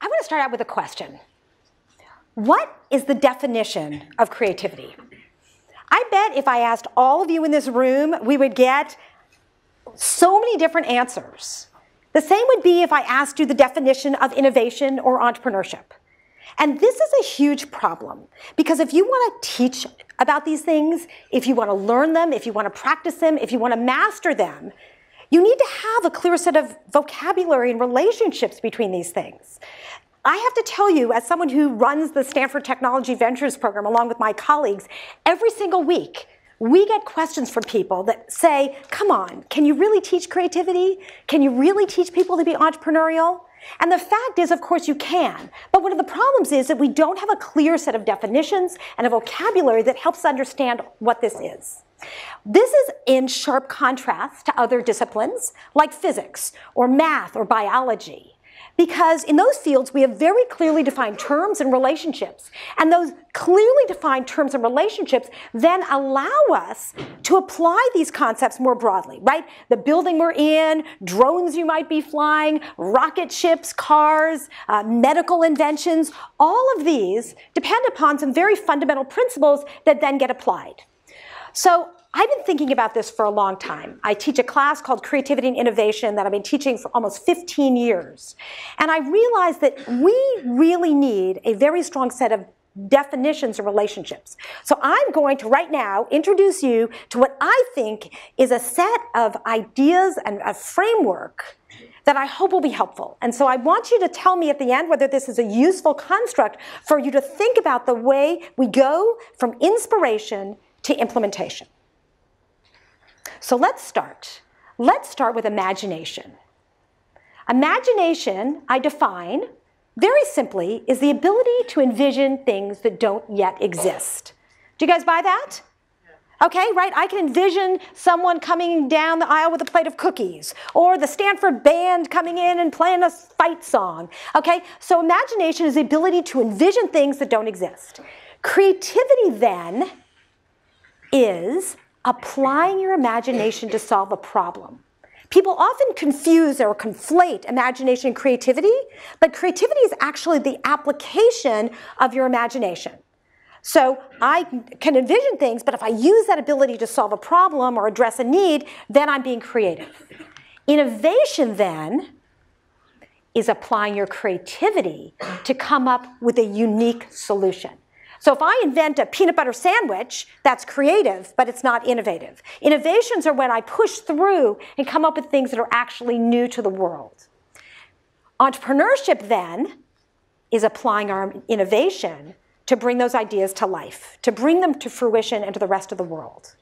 I want to start out with a question. What is the definition of creativity? I bet if I asked all of you in this room, we would get so many different answers. The same would be if I asked you the definition of innovation or entrepreneurship. And this is a huge problem because if you want to teach about these things, if you want to learn them, if you want to practice them, if you want to master them, you need to have a clear set of vocabulary and relationships between these things. I have to tell you, as someone who runs the Stanford Technology Ventures program along with my colleagues, every single week we get questions from people that say, come on, can you really teach creativity? Can you really teach people to be entrepreneurial? And the fact is, of course, you can. But one of the problems is that we don't have a clear set of definitions and a vocabulary that helps understand what this is. This is in sharp contrast to other disciplines like physics or math or biology. Because in those fields, we have very clearly defined terms and relationships. And those clearly defined terms and relationships then allow us to apply these concepts more broadly, right? The building we're in, drones you might be flying, rocket ships, cars, uh, medical inventions, all of these depend upon some very fundamental principles that then get applied. So I've been thinking about this for a long time. I teach a class called Creativity and Innovation that I've been teaching for almost 15 years. And I realized that we really need a very strong set of definitions of relationships. So I'm going to right now introduce you to what I think is a set of ideas and a framework that I hope will be helpful. And so I want you to tell me at the end whether this is a useful construct for you to think about the way we go from inspiration to implementation. So let's start. Let's start with imagination. Imagination, I define very simply, is the ability to envision things that don't yet exist. Do you guys buy that? Okay, right? I can envision someone coming down the aisle with a plate of cookies, or the Stanford band coming in and playing a fight song. Okay, so imagination is the ability to envision things that don't exist. Creativity, then, is applying your imagination to solve a problem. People often confuse or conflate imagination and creativity, but creativity is actually the application of your imagination. So I can envision things, but if I use that ability to solve a problem or address a need, then I'm being creative. Innovation, then, is applying your creativity to come up with a unique solution. So if I invent a peanut butter sandwich, that's creative, but it's not innovative. Innovations are when I push through and come up with things that are actually new to the world. Entrepreneurship then is applying our innovation to bring those ideas to life, to bring them to fruition and to the rest of the world.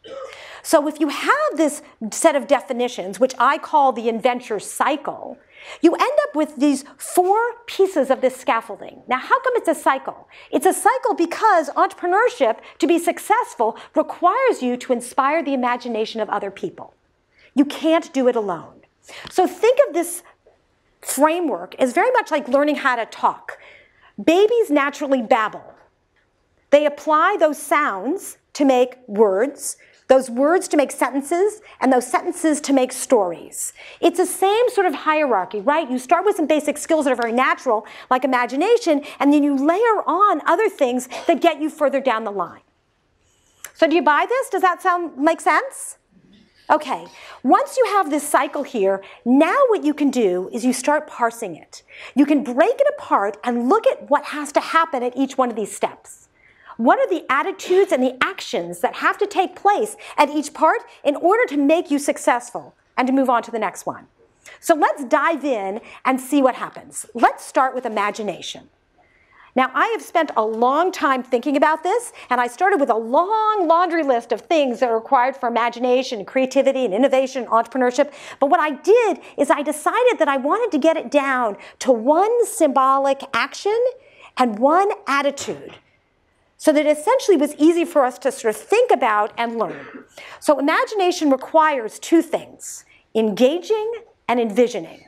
So if you have this set of definitions, which I call the inventure cycle, you end up with these four pieces of this scaffolding. Now, how come it's a cycle? It's a cycle because entrepreneurship, to be successful, requires you to inspire the imagination of other people. You can't do it alone. So think of this framework as very much like learning how to talk. Babies naturally babble. They apply those sounds to make words, those words to make sentences, and those sentences to make stories. It's the same sort of hierarchy, right? You start with some basic skills that are very natural, like imagination, and then you layer on other things that get you further down the line. So do you buy this? Does that sound make sense? Okay, once you have this cycle here, now what you can do is you start parsing it. You can break it apart and look at what has to happen at each one of these steps. What are the attitudes and the actions that have to take place at each part in order to make you successful and to move on to the next one? So let's dive in and see what happens. Let's start with imagination. Now, I have spent a long time thinking about this, and I started with a long laundry list of things that are required for imagination, creativity, and innovation, and entrepreneurship. But what I did is I decided that I wanted to get it down to one symbolic action and one attitude so that essentially was easy for us to sort of think about and learn. So imagination requires two things, engaging and envisioning.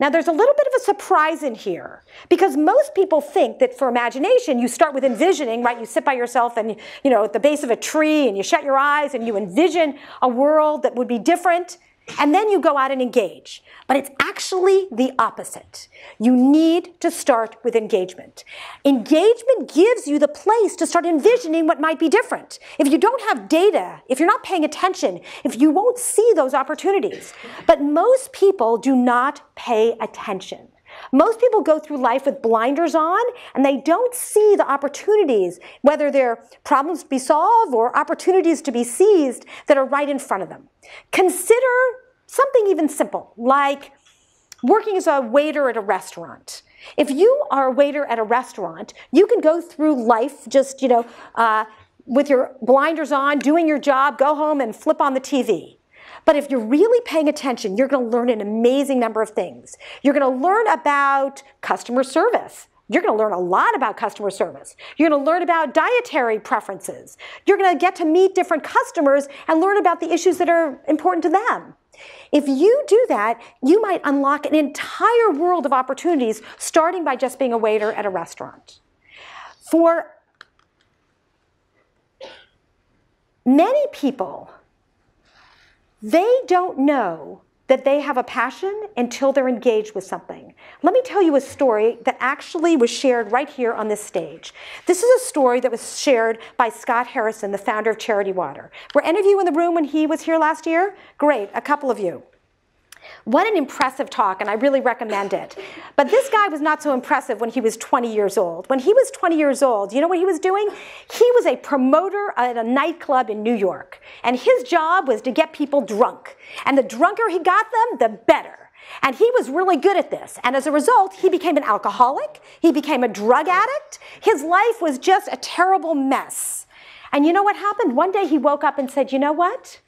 Now there's a little bit of a surprise in here because most people think that for imagination you start with envisioning, right? You sit by yourself and you know at the base of a tree and you shut your eyes and you envision a world that would be different and then you go out and engage. But it's actually the opposite. You need to start with engagement. Engagement gives you the place to start envisioning what might be different. If you don't have data, if you're not paying attention, if you won't see those opportunities. But most people do not pay attention. Most people go through life with blinders on and they don't see the opportunities, whether they're problems to be solved or opportunities to be seized that are right in front of them. Consider something even simple, like working as a waiter at a restaurant. If you are a waiter at a restaurant, you can go through life just, you know, uh, with your blinders on, doing your job, go home and flip on the TV. But if you're really paying attention, you're going to learn an amazing number of things. You're going to learn about customer service. You're going to learn a lot about customer service. You're going to learn about dietary preferences. You're going to get to meet different customers and learn about the issues that are important to them. If you do that, you might unlock an entire world of opportunities starting by just being a waiter at a restaurant. For many people, they don't know that they have a passion until they're engaged with something. Let me tell you a story that actually was shared right here on this stage. This is a story that was shared by Scott Harrison, the founder of Charity Water. Were any of you in the room when he was here last year? Great, a couple of you. What an impressive talk, and I really recommend it. But this guy was not so impressive when he was 20 years old. When he was 20 years old, you know what he was doing? He was a promoter at a nightclub in New York, and his job was to get people drunk. And the drunker he got them, the better. And he was really good at this. And as a result, he became an alcoholic, he became a drug addict. His life was just a terrible mess. And you know what happened? One day he woke up and said, You know what?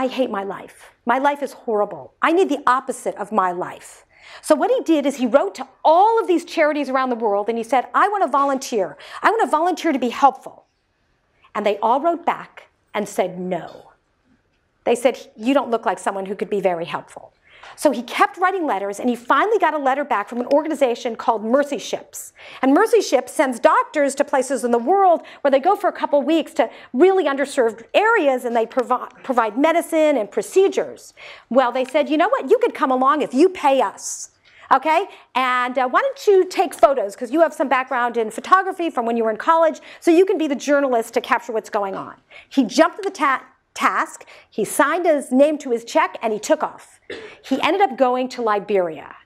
I hate my life. My life is horrible. I need the opposite of my life. So what he did is he wrote to all of these charities around the world and he said, I want to volunteer. I want to volunteer to be helpful. And they all wrote back and said no. They said, you don't look like someone who could be very helpful. So he kept writing letters, and he finally got a letter back from an organization called Mercy Ships. And Mercy Ships sends doctors to places in the world where they go for a couple weeks to really underserved areas, and they provi- provide medicine and procedures. Well, they said, you know what? You could come along if you pay us. Okay? And uh, why don't you take photos? Because you have some background in photography from when you were in college, so you can be the journalist to capture what's going on. He jumped at the task, he signed his name to his check, and he took off. He ended up going to Liberia.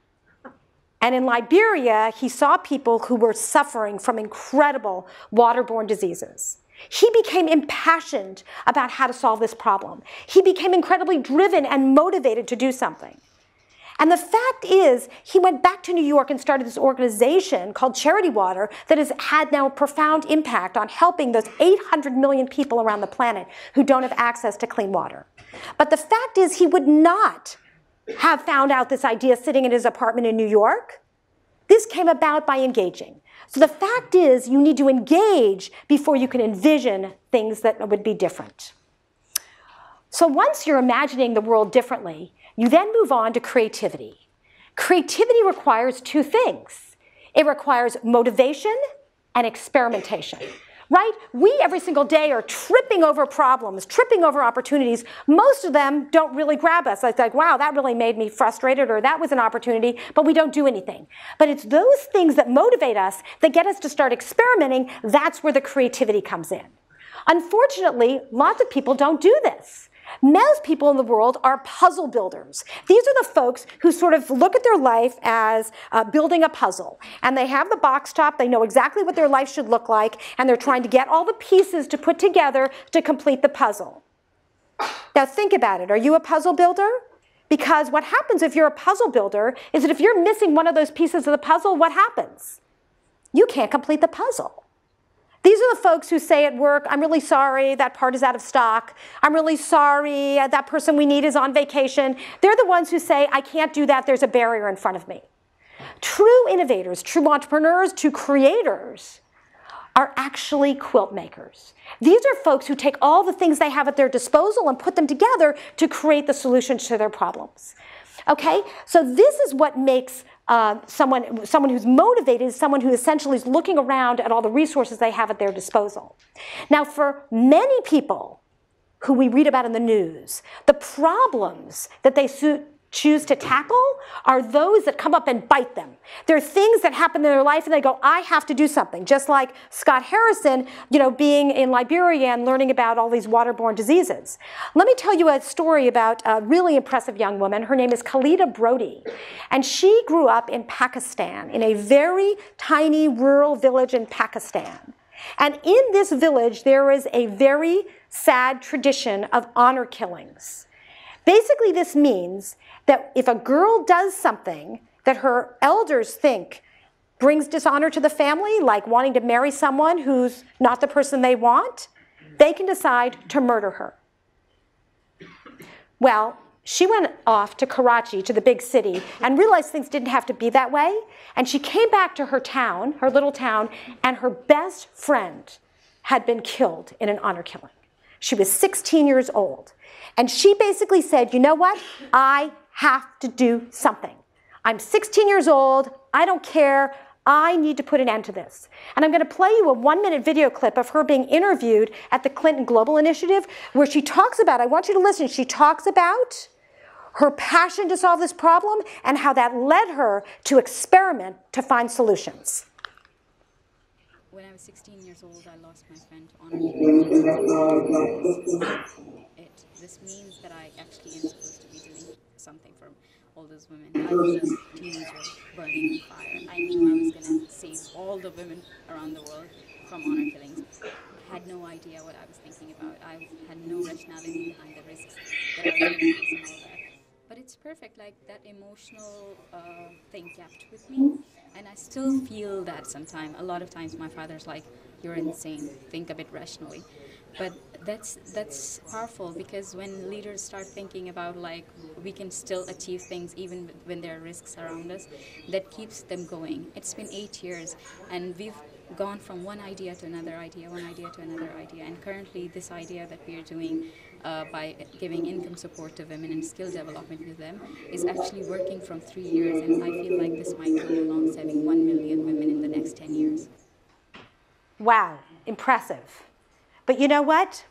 And in Liberia, he saw people who were suffering from incredible waterborne diseases. He became impassioned about how to solve this problem. He became incredibly driven and motivated to do something. And the fact is, he went back to New York and started this organization called Charity Water that has had now a profound impact on helping those 800 million people around the planet who don't have access to clean water. But the fact is, he would not have found out this idea sitting in his apartment in New York. This came about by engaging. So the fact is, you need to engage before you can envision things that would be different. So once you're imagining the world differently, you then move on to creativity. Creativity requires two things. It requires motivation and experimentation right? We every single day are tripping over problems, tripping over opportunities. Most of them don't really grab us. It's like, wow, that really made me frustrated, or that was an opportunity, but we don't do anything. But it's those things that motivate us, that get us to start experimenting. That's where the creativity comes in. Unfortunately, lots of people don't do this. Most people in the world are puzzle builders. These are the folks who sort of look at their life as uh, building a puzzle. And they have the box top, they know exactly what their life should look like, and they're trying to get all the pieces to put together to complete the puzzle. Now think about it. Are you a puzzle builder? Because what happens if you're a puzzle builder is that if you're missing one of those pieces of the puzzle, what happens? You can't complete the puzzle. These are the folks who say at work, I'm really sorry, that part is out of stock. I'm really sorry, that person we need is on vacation. They're the ones who say, I can't do that, there's a barrier in front of me. True innovators, true entrepreneurs, true creators are actually quilt makers. These are folks who take all the things they have at their disposal and put them together to create the solutions to their problems. Okay? So this is what makes uh, someone, someone who's motivated is someone who essentially is looking around at all the resources they have at their disposal. Now, for many people who we read about in the news, the problems that they choose to tackle are those that come up and bite them. There are things that happen in their life and they go, I have to do something. Just like Scott Harrison, you know, being in Liberia and learning about all these waterborne diseases. Let me tell you a story about a really impressive young woman. Her name is Khalida Brohi. And she grew up in Pakistan, in a very tiny rural village in Pakistan. And in this village, there is a very sad tradition of honor killings. Basically, this means that if a girl does something that her elders think brings dishonor to the family, like wanting to marry someone who's not the person they want, they can decide to murder her. Well, she went off to Karachi, to the big city, and realized things didn't have to be that way. And she came back to her town, her little town, and her best friend had been killed in an honor killing. She was 16 years old. And she basically said, you know what? I have to do something. I'm 16 years old. I don't care. I need to put an end to this. And I'm going to play you a one minute video clip of her being interviewed at the Clinton Global Initiative where she talks about, I want you to listen, she talks about her passion to solve this problem and how that led her to experiment to find solutions. When I was 16 years old, I lost my friend to honor it. This means that I actually am supposed to be doing something for all those women. I was a teenager burning in fire. I knew I was going to save all the women around the world from honor killings. I had no idea what I was thinking about. I had no rationality behind the risks that I was going perfect, like that emotional uh, thing kept with me. And I still feel that sometimes. A lot of times my father's like, you're insane, think a bit rationally. But that's that's powerful because when leaders start thinking about like we can still achieve things even when there are risks around us, that keeps them going. It's been eight years, and we've gone from one idea to another idea, one idea to another idea, and currently this idea that we are doing uh, by giving income support to women and skill development to them is actually working from three years, and I feel like this might go along saving one million women in the next 10 years. Wow, impressive. But you know what?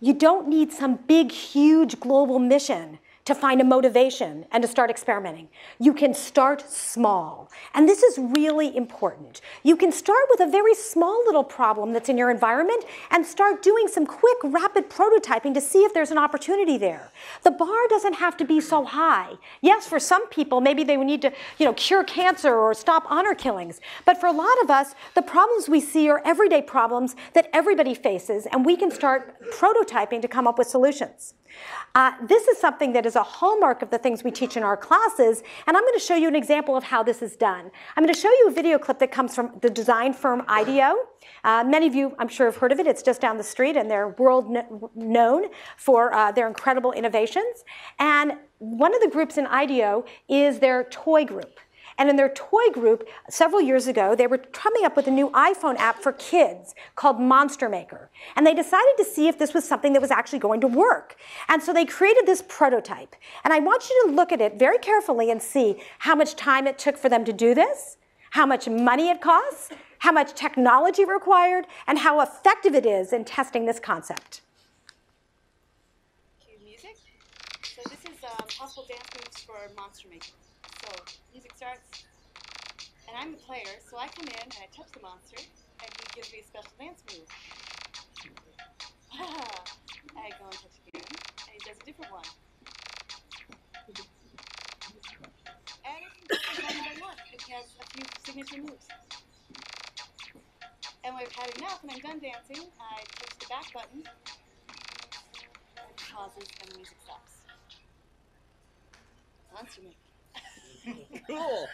You don't need some big, huge global mission to find a motivation and to start experimenting. You can start small. And this is really important. You can start with a very small little problem that's in your environment and start doing some quick, rapid prototyping to see if there's an opportunity there. The bar doesn't have to be so high. Yes, for some people, maybe they need to you know, cure cancer or stop honor killings. But for a lot of us, the problems we see are everyday problems that everybody faces, and we can start prototyping to come up with solutions. Uh, this is something that is a hallmark of the things we teach in our classes, and I'm going to show you an example of how this is done. I'm going to show you a video clip that comes from the design firm IDEO. Uh, many of you, I'm sure, have heard of it. It's just down the street, and they're world known for uh, their incredible innovations. And one of the groups in IDEO is their toy group. And in their toy group, several years ago, they were coming up with a new iPhone app for kids called Monster Maker. And they decided to see if this was something that was actually going to work. And so they created this prototype. And I want you to look at it very carefully and see how much time it took for them to do this, how much money it costs, how much technology required, and how effective it is in testing this concept. Cue music. So this is uh, possible dance moves for Monster Maker. So music starts, and I'm the player, so I come in and I touch the monster, and he gives me a special dance move. I go and touch again, and he does a different one. And it can go from one one. It has a few signature moves. And when I've had enough and I'm done dancing, I touch the back button, and it pauses, and the music stops. Monster Maker cool.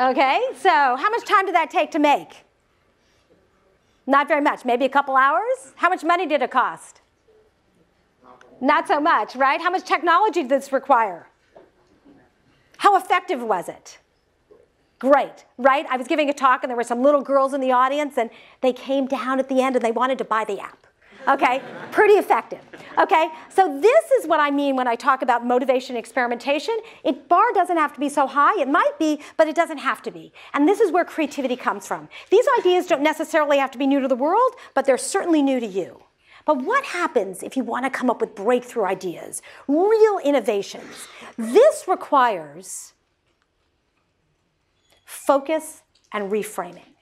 okay, so how much time did that take to make? Not very much, maybe a couple hours? How much money did it cost? Not so much, right? How much technology did this require? How effective was it? Great, right? I was giving a talk and there were some little girls in the audience and they came down at the end and they wanted to buy the app. Okay, pretty effective. Okay, so this is what I mean when I talk about motivation experimentation. It bar doesn't have to be so high. It might be, but it doesn't have to be. And this is where creativity comes from. These ideas don't necessarily have to be new to the world, but they're certainly new to you. But what happens if you want to come up with breakthrough ideas, real innovations? This requires focus and reframing.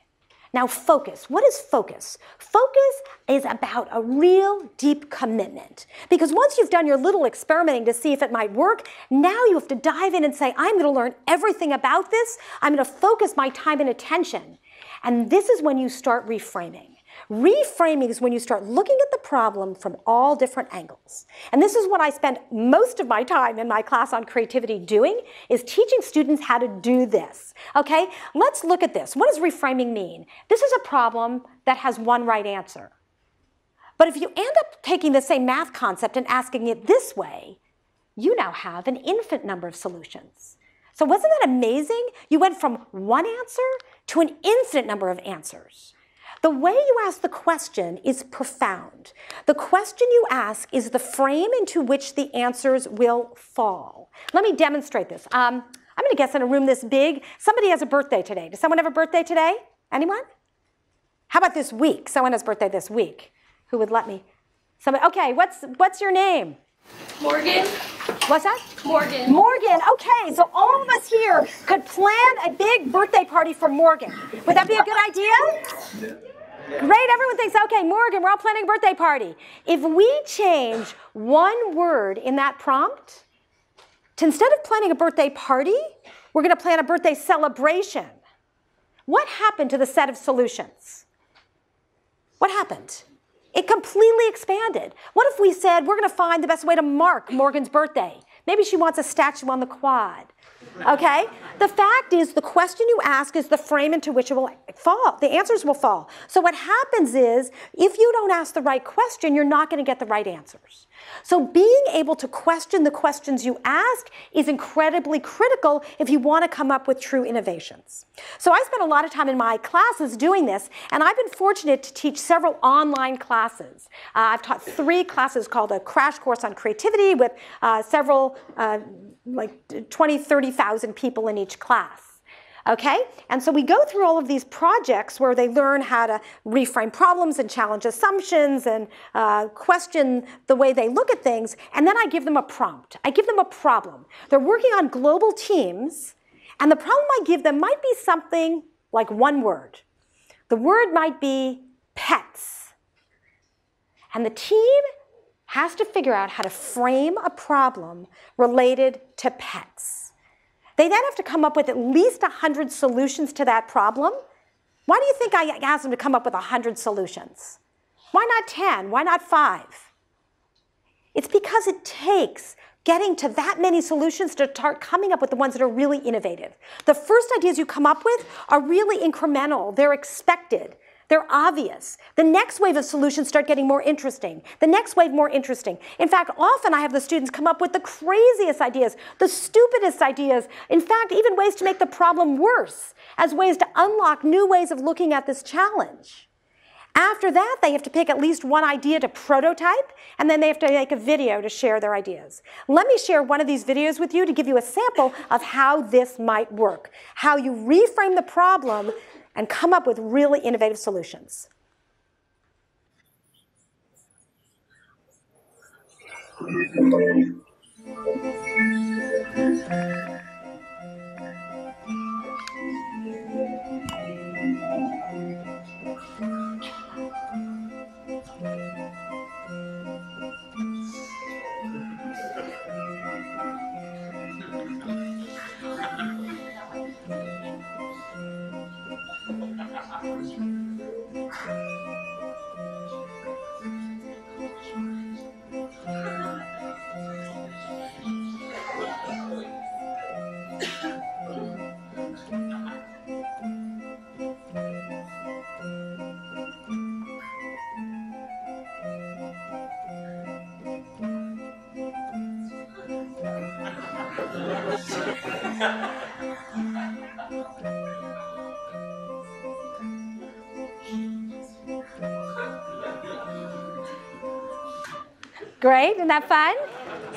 Now, focus. What is focus? Focus is about a real deep commitment. Because once you've done your little experimenting to see if it might work, now you have to dive in and say, I'm going to learn everything about this. I'm going to focus my time and attention. And this is when you start reframing. Reframing is when you start looking at the problem from all different angles. And this is what I spend most of my time in my class on creativity doing, is teaching students how to do this. Okay, let's look at this. What does reframing mean? This is a problem that has one right answer. But if you end up taking the same math concept and asking it this way, you now have an infinite number of solutions. So wasn't that amazing? You went from one answer to an infinite number of answers. The way you ask the question is profound. The question you ask is the frame into which the answers will fall. Let me demonstrate this. Um, I'm going to guess in a room this big, somebody has a birthday today. Does someone have a birthday today? Anyone? How about this week? Someone has birthday this week. Who would let me? Somebody. Okay, what's what's your name? Morgan. What's that? Morgan. Morgan. Okay, so all of us here could plan a big birthday party for Morgan. Would that be a good idea? Great, everyone thinks, okay, Morgan, we're all planning a birthday party. If we change one word in that prompt, to instead of planning a birthday party, we're going to plan a birthday celebration. What happened to the set of solutions? What happened? It completely expanded. What if we said we're going to find the best way to mark Morgan's birthday? Maybe she wants a statue on the quad. Okay? The fact is, the question you ask is the frame into which it will fall. The answers will fall. So, what happens is, if you don't ask the right question, you're not going to get the right answers. So, being able to question the questions you ask is incredibly critical if you want to come up with true innovations. So, I spent a lot of time in my classes doing this, and I've been fortunate to teach several online classes. Uh, I've taught three classes called a Crash Course on Creativity with uh, several. Uh, like 20, 30,000 people in each class. Okay? And so we go through all of these projects where they learn how to reframe problems and challenge assumptions and uh, question the way they look at things. And then I give them a prompt. I give them a problem. They're working on global teams, and the problem I give them might be something like one word. The word might be pets. And the team has to figure out how to frame a problem related to pets. They then have to come up with at least 100 solutions to that problem. Why do you think I asked them to come up with 100 solutions? Why not 10? Why not 5? It's because it takes getting to that many solutions to start coming up with the ones that are really innovative. The first ideas you come up with are really incremental, they're expected. They're obvious. The next wave of solutions start getting more interesting. The next wave more interesting. In fact, often I have the students come up with the craziest ideas, the stupidest ideas, in fact, even ways to make the problem worse, as ways to unlock new ways of looking at this challenge. After that, they have to pick at least one idea to prototype, and then they have to make a video to share their ideas. Let me share one of these videos with you to give you a sample of how this might work, how you reframe the problem and come up with really innovative solutions. Great, isn't that fun?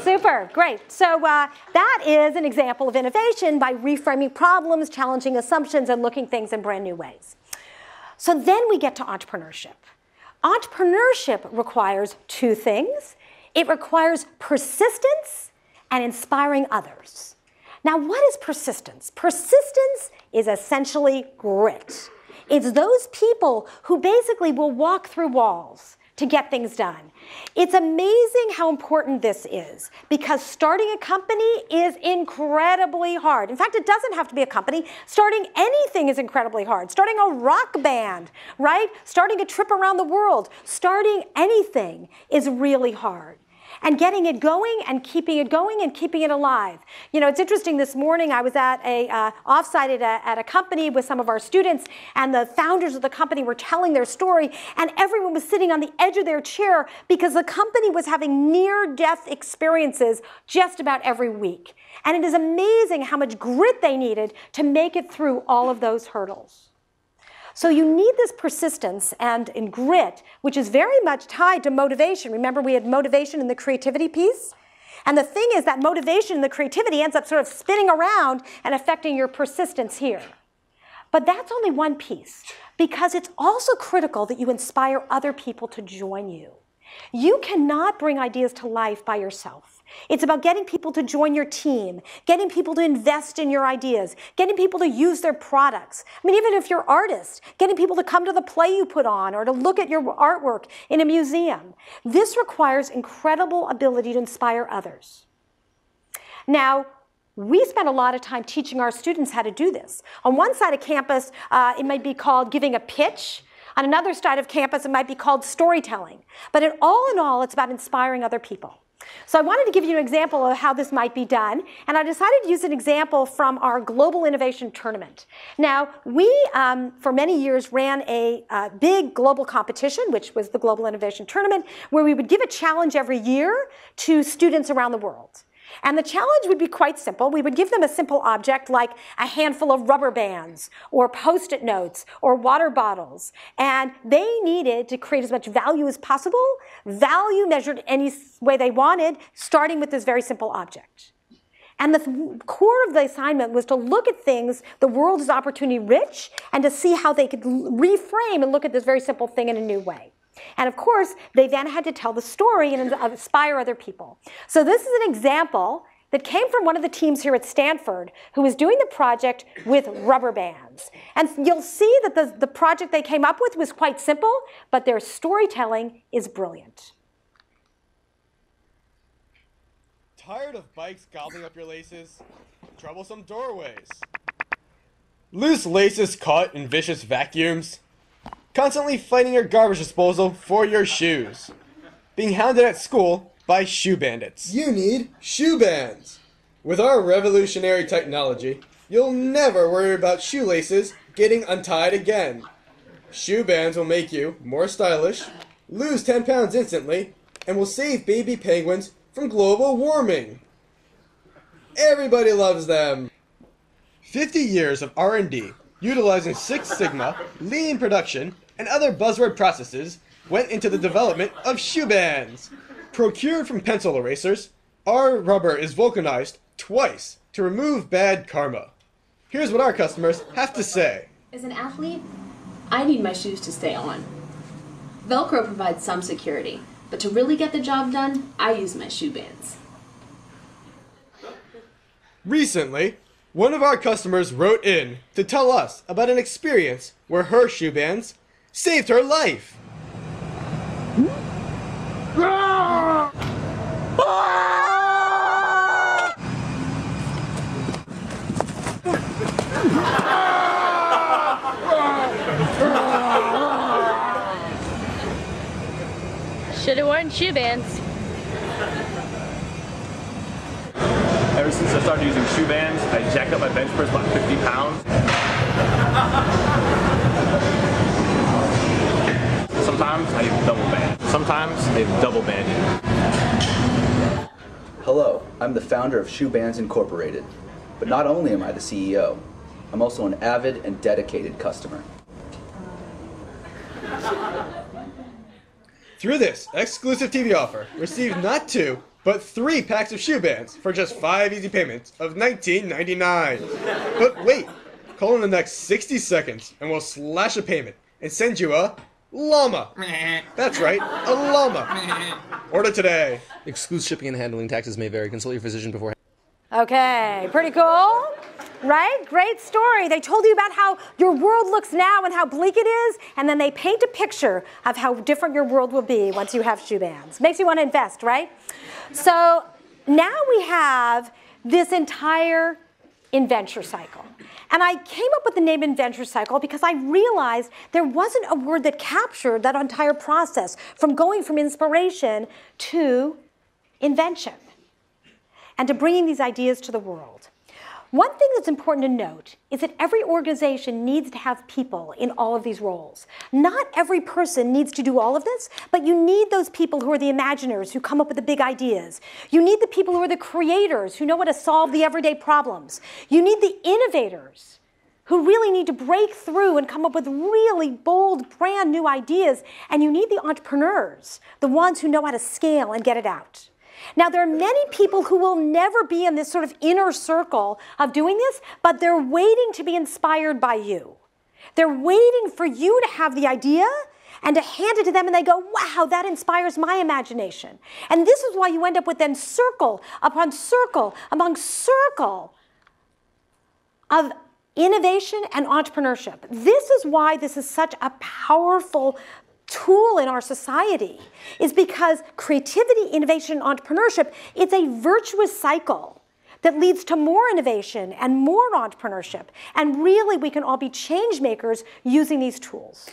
Super, great. So uh, that is an example of innovation by reframing problems, challenging assumptions, and looking things in brand new ways. So then we get to entrepreneurship. Entrepreneurship requires two things. It requires persistence and inspiring others. Now, what is persistence? Persistence is essentially grit. It's those people who basically will walk through walls to get things done. It's amazing how important this is because starting a company is incredibly hard. In fact, it doesn't have to be a company. Starting anything is incredibly hard. Starting a rock band, right? Starting a trip around the world, starting anything is really hard and getting it going and keeping it going and keeping it alive. You know, it's interesting. This morning I was at a uh, offsite at a, at a company with some of our students, and the founders of the company were telling their story, and everyone was sitting on the edge of their chair because the company was having near-death experiences just about every week. And it is amazing how much grit they needed to make it through all of those hurdles. So you need this persistence and, in grit, which is very much tied to motivation. Remember, we had motivation in the creativity piece? And the thing is that motivation and the creativity ends up sort of spinning around and affecting your persistence here. But that's only one piece, because it's also critical that you inspire other people to join you. You cannot bring ideas to life by yourself. It's about getting people to join your team, getting people to invest in your ideas, getting people to use their products. I mean, even if you're artists, getting people to come to the play you put on or to look at your artwork in a museum. This requires incredible ability to inspire others. Now, we spend a lot of time teaching our students how to do this. On one side of campus, uh, it might be called giving a pitch. On another side of campus, it might be called storytelling. But in all in all, it's about inspiring other people. So I wanted to give you an example of how this might be done, and I decided to use an example from our Global Innovation Tournament. Now, we, um, for many years, ran a uh, big global competition, which was the Global Innovation Tournament, where we would give a challenge every year to students around the world. And the challenge would be quite simple. We would give them a simple object like a handful of rubber bands or post-it notes or water bottles. And they needed to create as much value as possible, value measured any way they wanted, starting with this very simple object. And the th core of the assignment was to look at things, the world is opportunity rich, and to see how they could reframe and look at this very simple thing in a new way. And of course, they then had to tell the story and uh, inspire other people. So this is an example that came from one of the teams here at Stanford who was doing the project with rubber bands. And you'll see that the, the project they came up with was quite simple, but their storytelling is brilliant. Tired of bikes gobbling up your laces? Troublesome doorways. Loose laces caught in vicious vacuums? Constantly fighting your garbage disposal for your shoes. Being hounded at school by shoe bandits. You need shoe bands. With our revolutionary technology, you'll never worry about shoelaces getting untied again. Shoe bands will make you more stylish, lose 10 pounds instantly, and will save baby penguins from global warming. Everybody loves them. 50 years of R&D utilizing Six Sigma, lean production, and other buzzword processes went into the development of shoe bands. Procured from pencil erasers, our rubber is vulcanized twice to remove bad karma. Here's what our customers have to say. As an athlete, I need my shoes to stay on. Velcro provides some security, but to really get the job done, I use my shoe bands. Recently, one of our customers wrote in to tell us about an experience where her shoe bands saved her life. Should have worn shoe bands. Ever since I started using shoe bands, I jacked up my bench press by 50 pounds. Sometimes I have double band. Sometimes I have double banded. Hello, I'm the founder of Shoe Bands Incorporated. But not only am I the CEO, I'm also an avid and dedicated customer. Through this exclusive TV offer, receive not two, but three packs of shoe bands for just five easy payments of $19.99. But wait, call in the next 60 seconds and we'll slash a payment and send you a llama. That's right, a llama. Order today. Excludes shipping and handling taxes may vary. Consult your physician before. Okay, pretty cool. Right? Great story. They told you about how your world looks now and how bleak it is, and then they paint a picture of how different your world will be once you have shoe bands. Makes you want to invest, right? So now we have this entire inventure cycle. And I came up with the name inventure cycle because I realized there wasn't a word that captured that entire process from going from inspiration to invention and to bringing these ideas to the world. One thing that's important to note is that every organization needs to have people in all of these roles. Not every person needs to do all of this, but you need those people who are the imaginers, who come up with the big ideas. You need the people who are the creators, who know how to solve the everyday problems. You need the innovators who really need to break through and come up with really bold, brand new ideas. And you need the entrepreneurs, the ones who know how to scale and get it out. Now, there are many people who will never be in this sort of inner circle of doing this, but they're waiting to be inspired by you. They're waiting for you to have the idea and to hand it to them and they go, wow, that inspires my imagination. And this is why you end up with then circle upon circle among circle of innovation and entrepreneurship. This is why this is such a powerful tool in our society is because creativity, innovation, entrepreneurship, it's a virtuous cycle that leads to more innovation and more entrepreneurship. And really, we can all be change makers using these tools.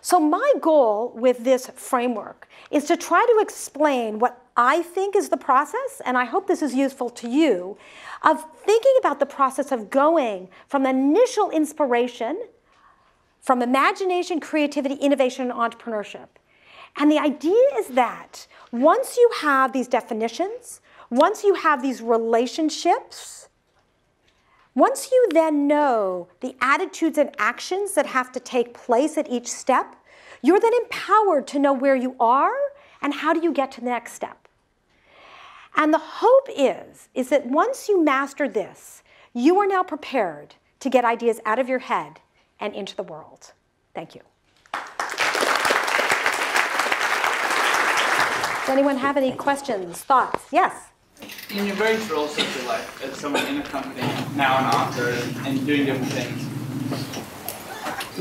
So my goal with this framework is to try to explain what I think is the process, and I hope this is useful to you, of thinking about the process of going from initial inspiration from imagination, creativity, innovation, and entrepreneurship. And the idea is that once you have these definitions, once you have these relationships, once you then know the attitudes and actions that have to take place at each step, you're then empowered to know where you are and how do you get to the next step. And the hope is, is that once you master this, you are now prepared to get ideas out of your head and into the world. Thank you. Does anyone have any questions, thoughts? Yes? In your various roles of your life, as someone in a company, now an author, and, doing different things,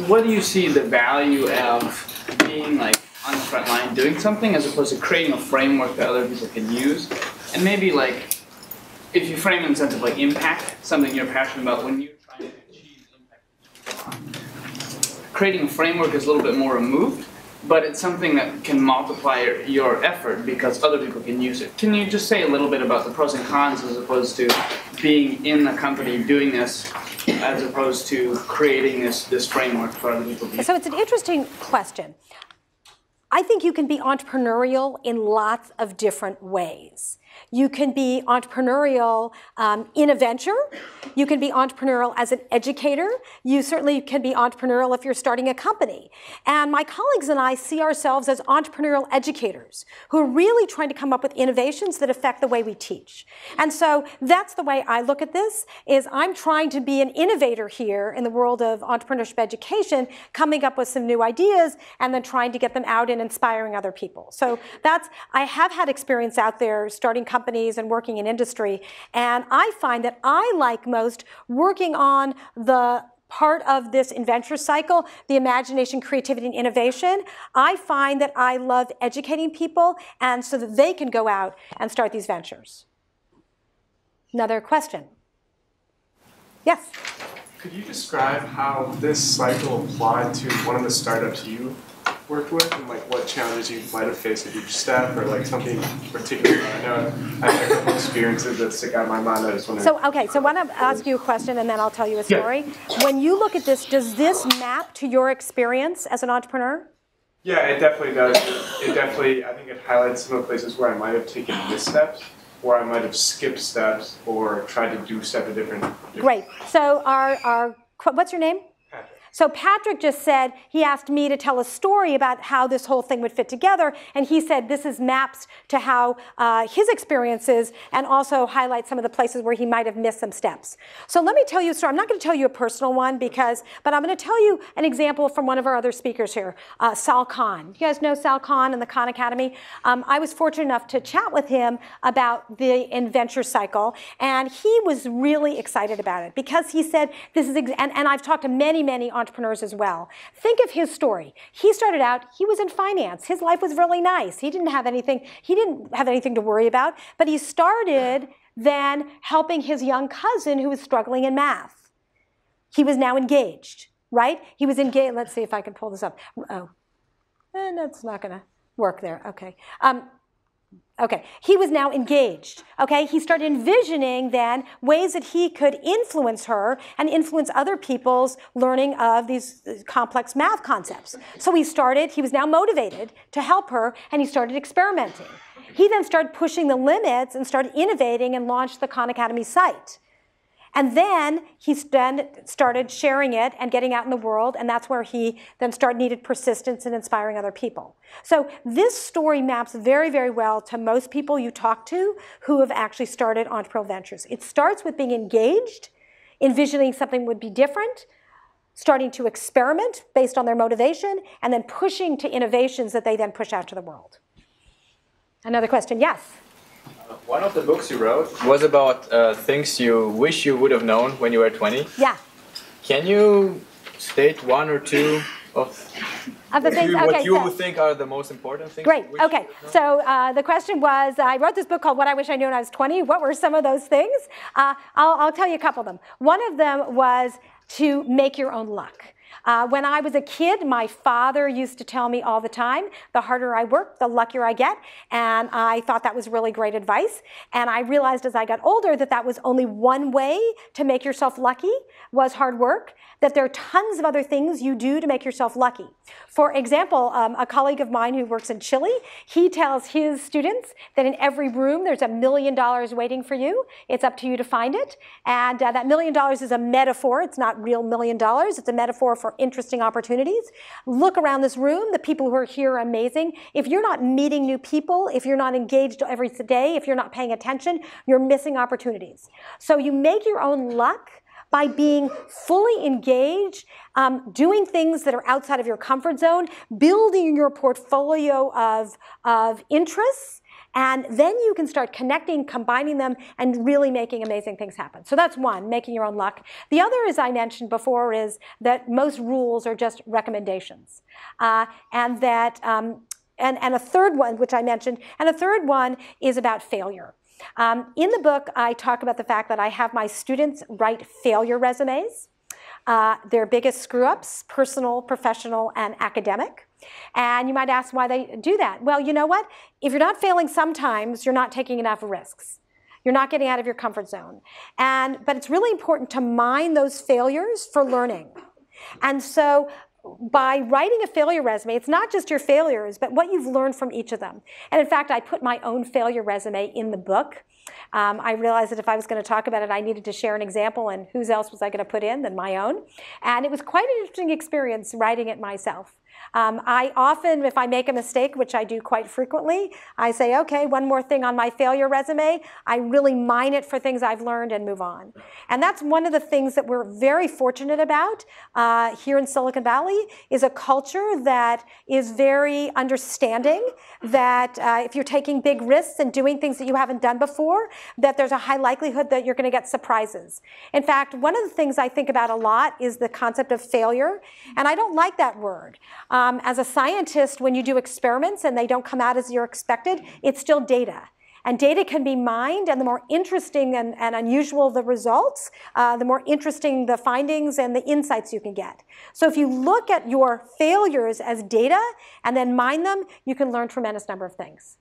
what do you see the value of being like on the front line doing something as opposed to creating a framework that other people can use? And maybe like, if you frame it in the sense of like impact, something you're passionate about, when you're trying to achieve impact, creating a framework is a little bit more removed, but it's something that can multiply your effort because other people can use it. Can you just say a little bit about the pros and cons as opposed to being in the company doing this as opposed to creating this, this framework for other people to use? So it's an interesting question. I think you can be entrepreneurial in lots of different ways. You can be entrepreneurial um, in a venture. You can be entrepreneurial as an educator. You certainly can be entrepreneurial if you're starting a company. And my colleagues and I see ourselves as entrepreneurial educators who are really trying to come up with innovations that affect the way we teach. And so that's the way I look at this is I'm trying to be an innovator here in the world of entrepreneurship education, coming up with some new ideas and then trying to get them out and inspiring other people. So that's I have had experience out there starting companies and working in industry. And I find that I like most working on the part of this inventure cycle, the imagination, creativity, and innovation, I find that I love educating people and so that they can go out and start these ventures. Another question. Yes? Could you describe how this cycle applied to one of the startups you worked with and like what challenges you might have faced at each step or like something particular? I know I have a couple experiences that stick out in my mind. I just want to. So, okay, so I want to ask you a question and then I'll tell you a story. Yeah. When you look at this, does this map to your experience as an entrepreneur? Yeah, it definitely does. It definitely, I think it highlights some of the places where I might have taken missteps or I might have skipped steps or tried to do step a different. different Great. So, our, our, what's your name? So Patrick just said he asked me to tell a story about how this whole thing would fit together, and he said this is maps to how uh, his experiences and also highlight some of the places where he might have missed some steps. So let me tell you a story. I'm not going to tell you a personal one because, but I'm going to tell you an example from one of our other speakers here, uh, Sal Khan. You guys know Sal Khan and the Khan Academy. Um, I was fortunate enough to chat with him about the Inventure Cycle, and he was really excited about it because he said this is, and, and I've talked to many, many entrepreneurs as well. Think of his story. He started out, he was in finance. His life was really nice. He didn't have anything, he didn't have anything to worry about, but he started then helping his young cousin who was struggling in math. He was now engaged, right? He was engaged. Let's see if I can pull this up. Oh, and eh, that's not going to work there. Okay. Um, Okay, he was now engaged. Okay, he started envisioning then ways that he could influence her and influence other people's learning of these uh, complex math concepts. So he started, he was now motivated to help her and he started experimenting. He then started pushing the limits and started innovating and launched the Khan Academy site. And then he then started sharing it and getting out in the world, and that's where he then started needed persistence in inspiring other people. So this story maps very, very well to most people you talk to who have actually started entrepreneurial ventures. It starts with being engaged, envisioning something would be different, starting to experiment based on their motivation, and then pushing to innovations that they then push out to the world. Another question, yes? One of the books you wrote was about uh, things you wish you would have known when you were 20. Yeah. Can you state one or two of, of the things you, okay, what you so, think are the most important things? Great. Okay. So uh, the question was, I wrote this book called "What I Wish I Knew When I Was 20." What were some of those things? Uh, I'll, I'll tell you a couple of them. One of them was to make your own luck. Uh, when I was a kid, my father used to tell me all the time, the harder I work, the luckier I get. And I thought that was really great advice. And I realized as I got older that that was only one way to make yourself lucky was hard work that there are tons of other things you do to make yourself lucky. For example, um, a colleague of mine who works in Chile, he tells his students that in every room there's a million dollars waiting for you. It's up to you to find it. And uh, that million dollars is a metaphor. It's not real million dollars. It's a metaphor for interesting opportunities. Look around this room. The people who are here are amazing. If you're not meeting new people, if you're not engaged every day, if you're not paying attention, you're missing opportunities. So you make your own luck by being fully engaged, um, doing things that are outside of your comfort zone, building your portfolio of, of interests, and then you can start connecting, combining them, and really making amazing things happen. So that's one, making your own luck. The other, as I mentioned before, is that most rules are just recommendations. Uh, and that, um, and, and a third one, which I mentioned, and a third one is about failure. Um, in the book, I talk about the fact that I have my students write failure resumes, uh, their biggest screw ups, personal, professional, and academic. And you might ask why they do that. Well, you know what? If you're not failing sometimes, you're not taking enough risks. You're not getting out of your comfort zone. And, but it's really important to mine those failures for learning. And so by writing a failure resume, it's not just your failures, but what you've learned from each of them. And in fact, I put my own failure resume in the book. Um, I realized that if I was going to talk about it, I needed to share an example, and whose else was I going to put in than my own? And it was quite an interesting experience writing it myself. Um, I often, if I make a mistake, which I do quite frequently, I say, okay, one more thing on my failure resume. I really mine it for things I've learned and move on. And that's one of the things that we're very fortunate about uh, here in Silicon Valley is a culture that is very understanding that uh, if you're taking big risks and doing things that you haven't done before, that there's a high likelihood that you're going to get surprises. In fact, one of the things I think about a lot is the concept of failure, and I don't like that word. Um, as a scientist, when you do experiments and they don't come out as you're expected, it's still data. And data can be mined, and the more interesting and, and unusual the results, uh, the more interesting the findings and the insights you can get. So if you look at your failures as data and then mine them, you can learn tremendous number of things.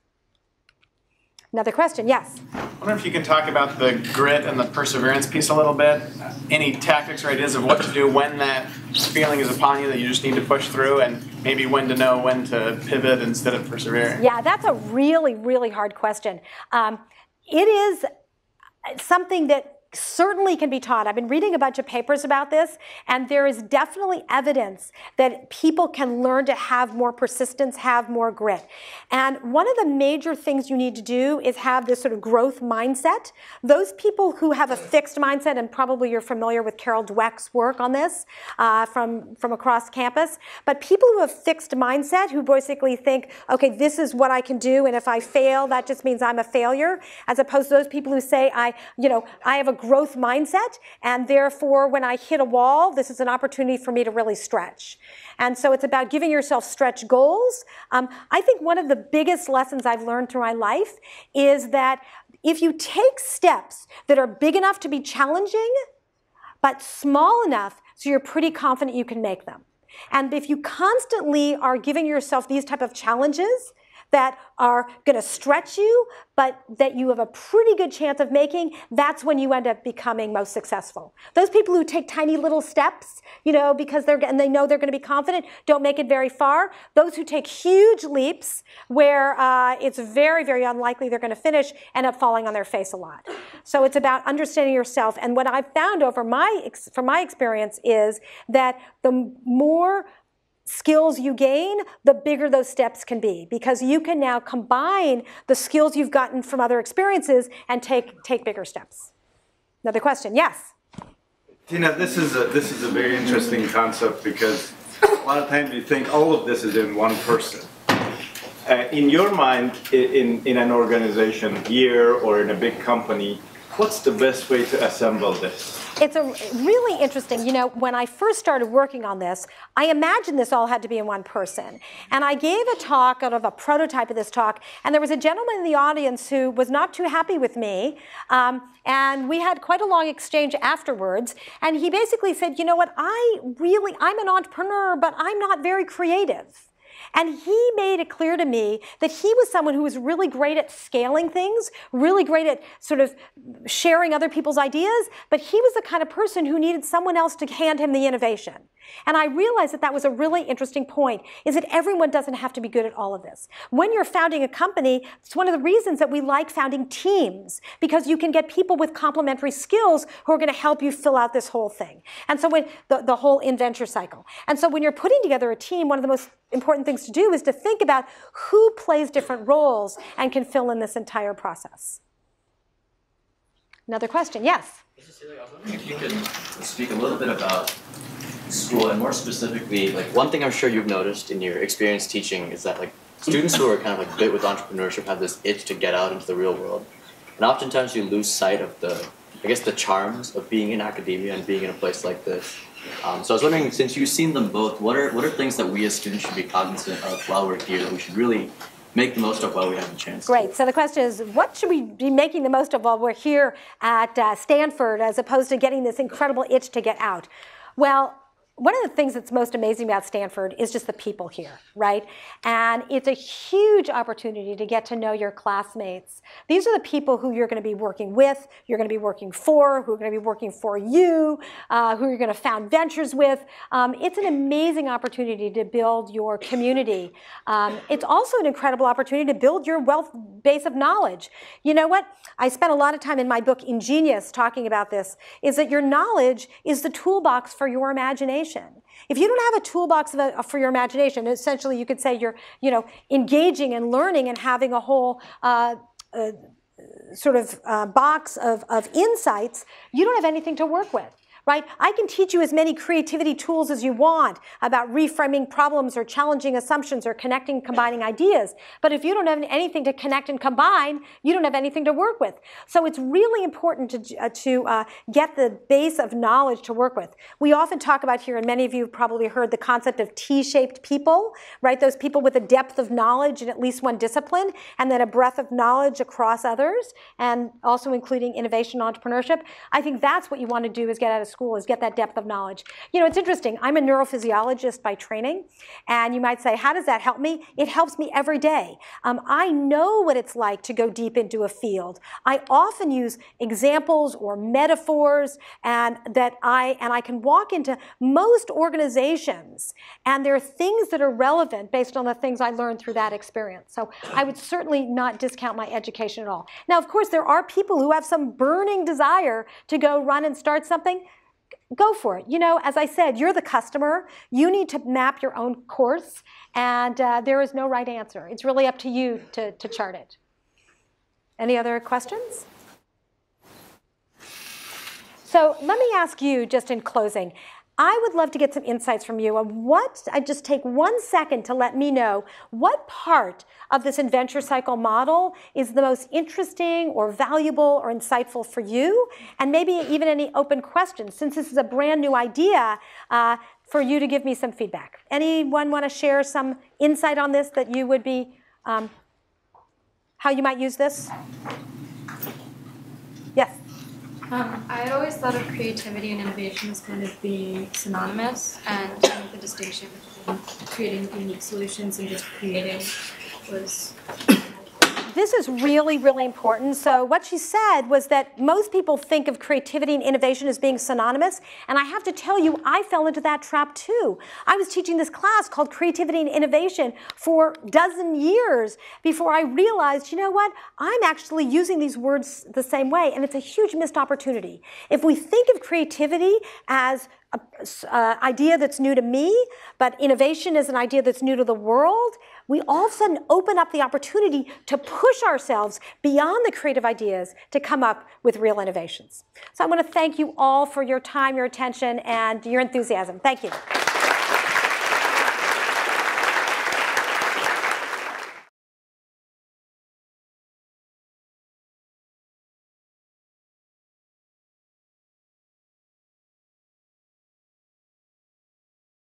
Another question, yes? I wonder if you can talk about the grit and the perseverance piece a little bit. Any tactics or ideas of what to do when that feeling is upon you that you just need to push through, and maybe when to know when to pivot instead of persevering? Yeah, that's a really, really hard question. Um, it is something that certainly can be taught. I've been reading a bunch of papers about this, and there is definitely evidence that people can learn to have more persistence, have more grit. And one of the major things you need to do is have this sort of growth mindset. Those people who have a fixed mindset, and probably you're familiar with Carol Dweck's work on this uh, from, from across campus, but people who have fixed mindset, who basically think, okay, this is what I can do, and if I fail, that just means I'm a failure, as opposed to those people who say, I, you know, I have a growth mindset, and therefore, when I hit a wall, this is an opportunity for me to really stretch. And so it's about giving yourself stretch goals. Um, I think one of the biggest lessons I've learned through my life is that if you take steps that are big enough to be challenging, but small enough so you're pretty confident you can make them. And if you constantly are giving yourself these type of challenges, that are going to stretch you, but that you have a pretty good chance of making, that's when you end up becoming most successful. Those people who take tiny little steps, you know, because they're and they know they're going to be confident, don't make it very far. Those who take huge leaps, where uh, it's very, very unlikely they're going to finish, end up falling on their face a lot. So it's about understanding yourself. And what I've found over my from my experience is that the more skills you gain, the bigger those steps can be because you can now combine the skills you've gotten from other experiences and take, take bigger steps. Another question, yes? Tina, this is a, this is a very interesting concept because a lot of times you think all of this is in one person. Uh, in your mind, in, in an organization here or in a big company, what's the best way to assemble this? It's a really interesting. You know, when I first started working on this, I imagined this all had to be in one person. And I gave a talk out of a prototype of this talk, and there was a gentleman in the audience who was not too happy with me. Um, and we had quite a long exchange afterwards. And he basically said, you know what, I really, I'm an entrepreneur, but I'm not very creative. And he made it clear to me that he was someone who was really great at scaling things, really great at sort of sharing other people's ideas, but he was the kind of person who needed someone else to hand him the innovation. And I realized that that was a really interesting point, is that everyone doesn't have to be good at all of this. When you're founding a company, it's one of the reasons that we like founding teams, because you can get people with complementary skills who are going to help you fill out this whole thing. And so when the, the whole inventure cycle. And so when you're putting together a team, one of the most important things to do is to think about who plays different roles and can fill in this entire process. Another question, yes? If you could speak a little bit about school and more specifically, like one thing I'm sure you've noticed in your experience teaching is that like students who are kind of like bit with entrepreneurship have this itch to get out into the real world. And oftentimes you lose sight of the, I guess, the charms of being in academia and being in a place like this. Um, so I was wondering, since you've seen them both, what are what are things that we as students should be cognizant of while we're here that we should really make the most of while we have the chance? Great. So the question is, what should we be making the most of while we're here at uh, Stanford, as opposed to getting this incredible itch to get out? Well, one of the things that's most amazing about Stanford is just the people here, right? And it's a huge opportunity to get to know your classmates. These are the people who you're going to be working with, you're going to be working for, who are going to be working for you, uh, who you're going to found ventures with. Um, it's an amazing opportunity to build your community. Um, it's also an incredible opportunity to build your wealth base of knowledge. You know what? I spent a lot of time in my book, inGenius, talking about this, is that your knowledge is the toolbox for your imagination imagination. If you don't have a toolbox a, for your imagination, essentially you could say you're, you know, engaging and learning and having a whole uh, uh, sort of uh, box of, of insights, you don't have anything to work with right? I can teach you as many creativity tools as you want about reframing problems or challenging assumptions or connecting, combining ideas. But if you don't have anything to connect and combine, you don't have anything to work with. So it's really important to, uh, to uh, get the base of knowledge to work with. We often talk about here, and many of you have probably heard the concept of T-shaped people, right? Those people with a depth of knowledge in at least one discipline, and then a breadth of knowledge across others, and also including innovation and entrepreneurship. I think that's what you want to do is get out of school school is get that depth of knowledge. You know, it's interesting. I'm a neurophysiologist by training, and you might say, how does that help me? It helps me every day. Um, I know what it's like to go deep into a field. I often use examples or metaphors, and that I and I can walk into most organizations, and there are things that are relevant based on the things I learned through that experience. So I would certainly not discount my education at all. Now, of course, there are people who have some burning desire to go run and start something go for it. You know, as I said, you're the customer. You need to map your own course, and uh, there is no right answer. It's really up to you to, to chart it. Any other questions? So let me ask you, just in closing, I would love to get some insights from you on what, I just take one second to let me know what part of this inventure cycle model is the most interesting or valuable or insightful for you, and maybe even any open questions, since this is a brand new idea, uh, for you to give me some feedback. Anyone want to share some insight on this that you would be, um, how you might use this? Um, I had always thought of creativity and innovation as kind of being synonymous, and I think the distinction between creating unique solutions and just creating was this is really, really important. So what she said was that most people think of creativity and innovation as being synonymous. And I have to tell you, I fell into that trap too. I was teaching this class called Creativity and Innovation for a dozen years before I realized, you know what? I'm actually using these words the same way. And it's a huge missed opportunity. If we think of creativity as an idea that's new to me, but innovation is an idea that's new to the world, we all of a sudden open up the opportunity to push ourselves beyond the creative ideas to come up with real innovations. So I want to thank you all for your time, your attention, and your enthusiasm. Thank you.